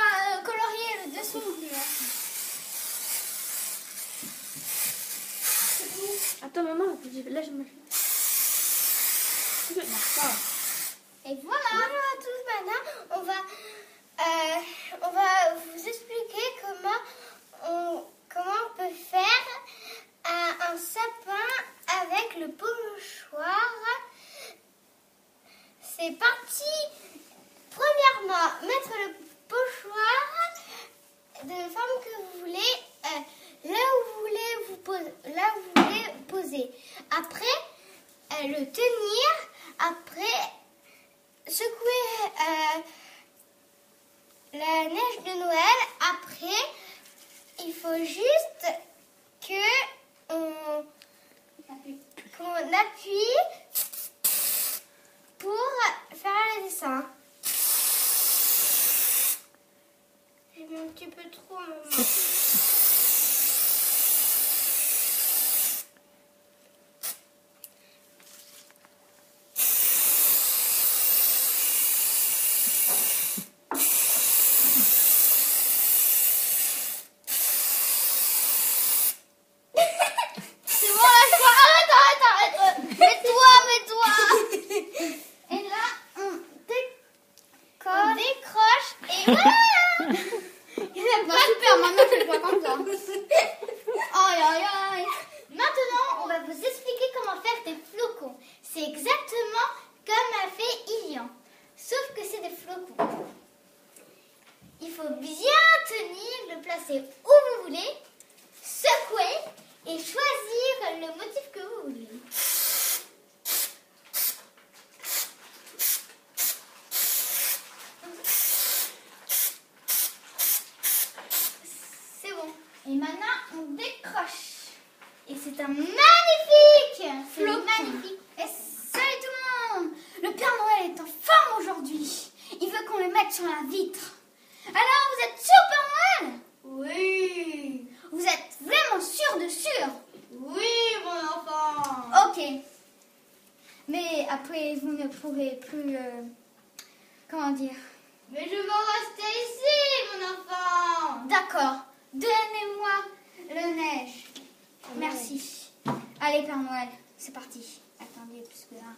Euh, colorier le dessous. Attends, maman, là, je me Et voilà. Bonjour à tous, maintenant, on va, euh, on va vous expliquer comment on, comment on peut faire un, un sapin avec le pochoir. C'est parti. Premièrement, mettre le de forme que vous voulez, euh, là où vous voulez vous poser, là où vous voulez poser. Après, euh, le tenir. Après, secouer euh, la neige de Noël. Après, il faut juste que on, qu'on appuie pour faire le dessin. Mis un petit peu trop, maman. C'est bon, lâche-toi. Maintenant on va vous expliquer comment faire des flocons. C'est exactement comme a fait Ilian. Sauf que c'est des flocons. Il faut bien tenir, le placer où vous voulez, secouer et choisir le motif que vous voulez. C'est bon. Et maintenant, on décroche. Et c'est un magnifique Flocon. magnifique. Et salut tout le monde Le Père Noël est en forme aujourd'hui. Il veut qu'on le mette sur la vitre. Alors, vous êtes sûr, Père Noël? Oui. Vous êtes vraiment sûr de sûr? Oui, mon enfant. Ok. Mais après, vous ne pourrez plus... euh, comment dire? Mais je veux rester ici, mon enfant. D'accord. Donnez-moi le neige. Merci. Allez, Père Noël, c'est parti. Attendez, parce que là...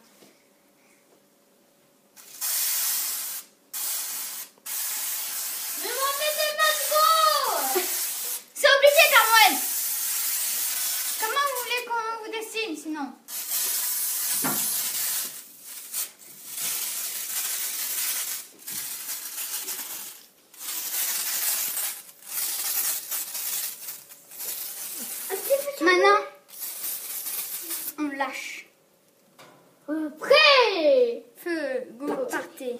Mettez pas trop C'est obligé, Père Noël Comment vous voulez qu'on vous dessine, sinon Maintenant, on lâche. Prêt Feu, go, partez.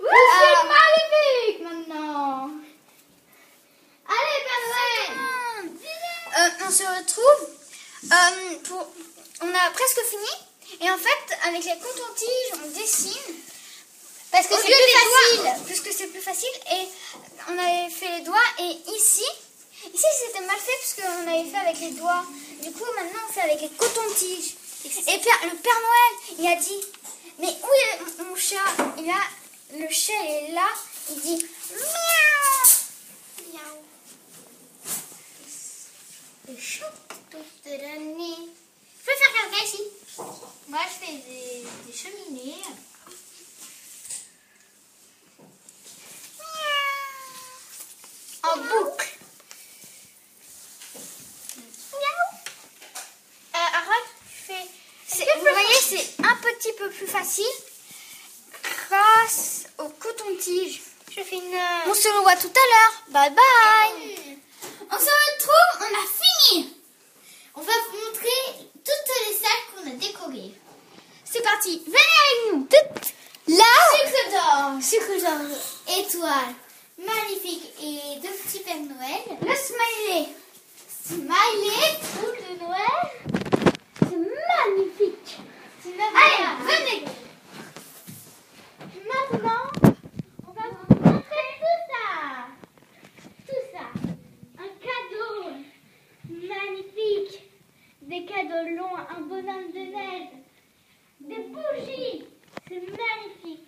Oui, c'est magnifique maintenant. Allez, Père Noël. Euh, on se retrouve. euh, pour... On a presque fini. Et en fait, avec les cotons-tiges, on dessine. Parce que c'est plus facile. Puisque c'est plus facile. Et on avait fait les doigts. Et ici, ici c'était mal fait parce qu'on avait fait avec les doigts. Du coup, maintenant, on fait avec les cotons-tiges. Et le Père Noël, il a dit Mais où est mon- mon chat Il a. Le chat est là. Il dit Miaou Miaou. Le chat toute l'année. Je peux faire quelqu'un ici Moi, je fais des, des cheminées. En boucle. Euh, arrête, fais. c'est- Vous voyez, c'est un petit peu plus facile grâce au coton-tige. Je fais une. On se revoit tout à l'heure. Bye bye. On se retrouve, on a fini. On va vous montrer toutes les salles qu'on a décorées. C'est parti, venez avec nous. Là, sucre d'or, sucre d'or, étoile, magnifique et deux petits Pères Noël. Le smiley, smiley, boule de Noël. C'est magnifique. Allez, venez. Maintenant, on va vous montrer tout ça. Tout ça. Un cadeau magnifique. Des cadeaux longs, un bonhomme de neige. Des bougies C'est magnifique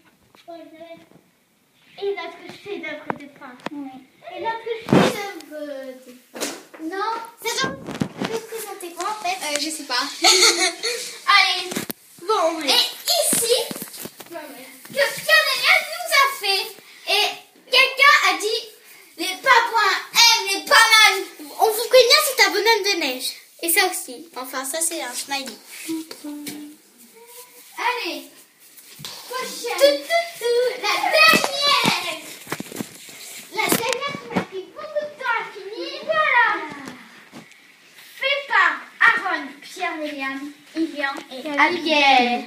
Et notre chef-d'œuvre de pain. Oui. Et notre chef-d'œuvre de pain. Non, c'est donc. Je vais présenter quoi en fait euh, Je sais pas. Allez Bon, oui. Et ici, non, mais... que nous a fait. Et quelqu'un a dit les papouins aiment pas mal. On vous prévient, c'est un bonhomme de neige. Et ça aussi. Enfin, ça, c'est un smiley. Allez. La dernière. La dernière qui m'a pris beaucoup de temps à finir. Voilà. Fait par Aaron, Pierre, William, Ilian et Abigail.